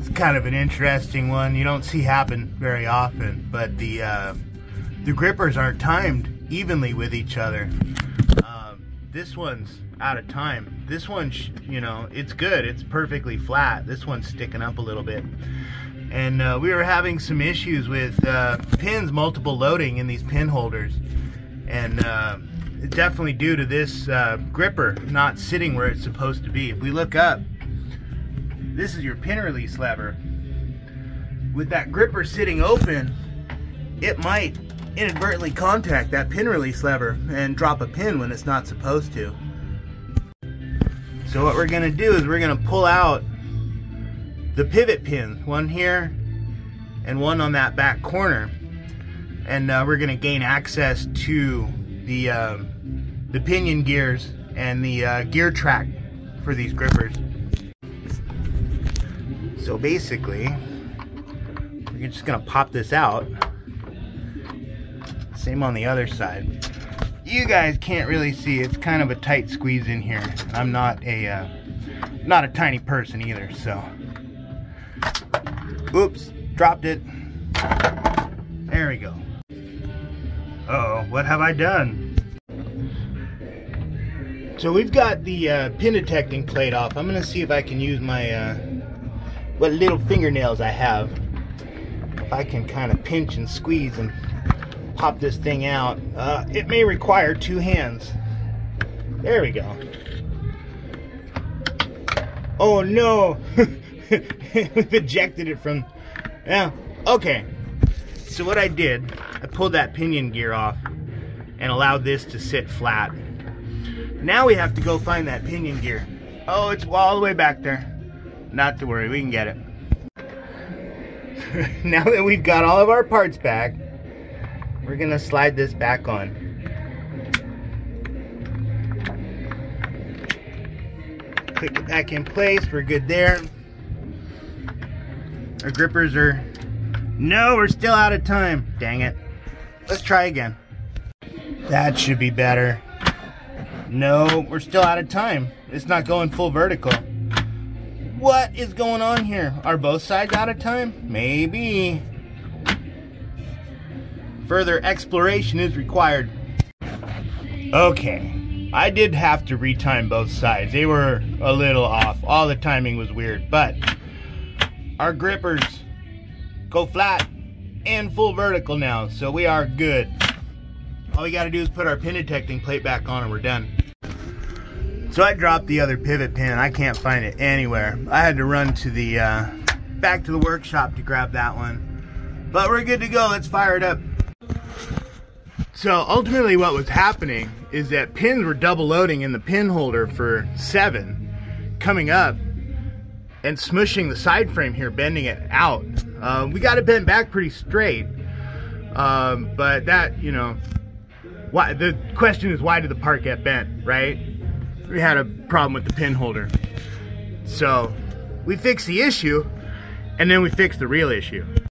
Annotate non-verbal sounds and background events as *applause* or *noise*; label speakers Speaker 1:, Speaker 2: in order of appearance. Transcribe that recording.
Speaker 1: It's kind of an interesting one. You don't see happen very often, but the uh, the grippers aren't timed evenly with each other. Um, this one's out of time. This one, you know, it's good. It's perfectly flat. This one's sticking up a little bit. And uh, we were having some issues with uh, pins multiple loading in these pin holders. And uh, definitely due to this uh, gripper not sitting where it's supposed to be. If we look up, this is your pin release lever. With that gripper sitting open, it might inadvertently contact that pin release lever and drop a pin when it's not supposed to. So what we're going to do is we're going to pull out the pivot pins, one here and one on that back corner. And uh, we're going to gain access to the, uh, the pinion gears and the uh, gear track for these grippers. So basically, we're just to pop this out. Same on the other side. You guys can't really see. It's kind of a tight squeeze in here. I'm not a uh, not a tiny person either, so. Oops, dropped it. There we go. Uh oh, what have I done? So we've got the uh, pin detecting plate off. I'm gonna see if I can use my uh, what little fingernails I have. If I can kind of pinch and squeeze and pop this thing out. Uh, it may require two hands. There we go. Oh no! *laughs* We've ejected it from... Yeah, okay. So what I did, I pulled that pinion gear off and allowed this to sit flat. Now we have to go find that pinion gear. Oh, it's all the way back there. Not to worry, we can get it. *laughs* now that we've got all of our parts back, we're gonna slide this back on. Click it back in place, we're good there. Our grippers are, no, we're still out of time. Dang it. Let's try again. That should be better. No, we're still out of time. It's not going full vertical. What is going on here? Are both sides out of time? Maybe. Further exploration is required. Okay, I did have to retime both sides. They were a little off. All the timing was weird, but our grippers go flat and full vertical now, so we are good. All we gotta do is put our pin detecting plate back on and we're done. So I dropped the other pivot pin. I can't find it anywhere. I had to run to the, uh, back to the workshop to grab that one. But we're good to go. Let's fire it up. So ultimately what was happening is that pins were double loading in the pin holder for seven, coming up and smushing the side frame here, bending it out. Uh, we got it bent back pretty straight, um, but that, you know, why the question is why did the part get bent, right? We had a problem with the pin holder. So we fixed the issue and then we fixed the real issue.